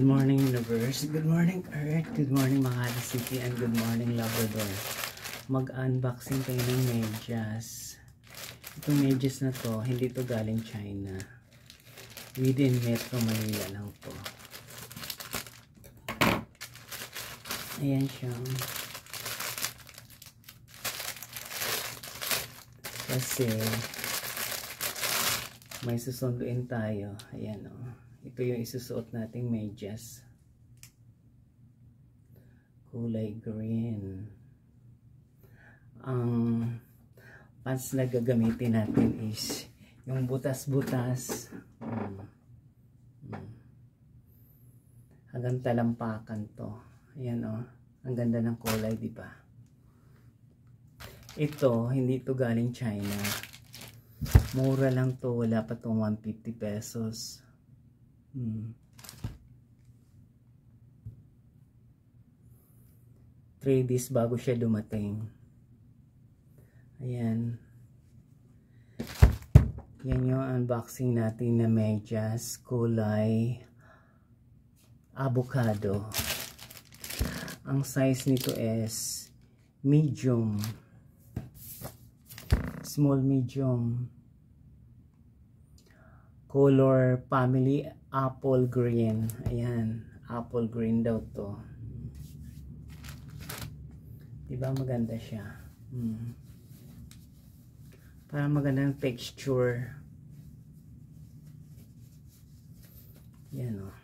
Earth. Good morning Earth. Good morning Makati City and good morning Labrador. Mag-unboxing tayo ng medyas. Itong medyas na to, hindi to galing China. Within Metro Manila lang to. Ayan siya. Kasi may susunduin tayo. Ayan o. Oh. Ito yung isusuot nating medyas. Kulay green. Ang pants na gagamitin natin is yung butas-butas. Hmm. Hmm. Hanggang talampakan to. Ayan o. Oh. Ang ganda ng kulay, di ba? Ito, hindi to galing China. Mura lang to. Wala pa tong 150 pesos. Hmm. 3 days bago siya dumating. Ayan. Yan yung unboxing natin na medyas kulay avocado. Ang size nito is medium. Small medium color family apple green. Ayan apple green daw to. Diba maganda siya? Hmm. para magandang texture. Yan o oh.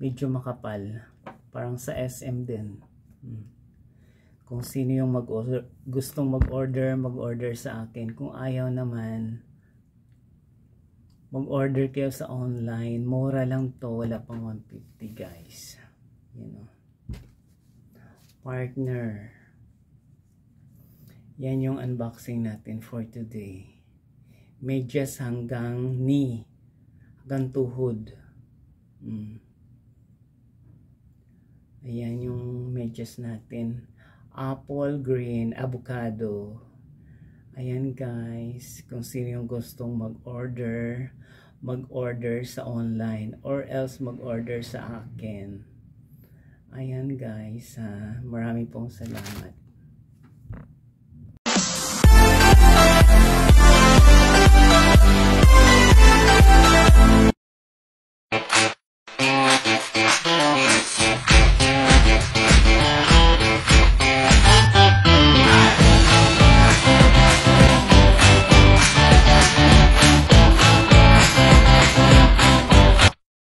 medyo makapal. Parang sa SM din. Hmm kung sino yung mag gustong mag-order, mag-order sa akin. Kung ayaw naman, mag-order kayo sa online. Mura lang to. Wala pang 150 guys. You know. Partner. Yan yung unboxing natin for today. Medyas hanggang knee. Hanggang tuhod. Mm. Ayan yung medyas natin apple, green, avocado. Ayan guys, kung sino yung gustong mag-order, mag-order sa online or else mag-order sa akin. Ayan guys, ha. Marami pong salamat.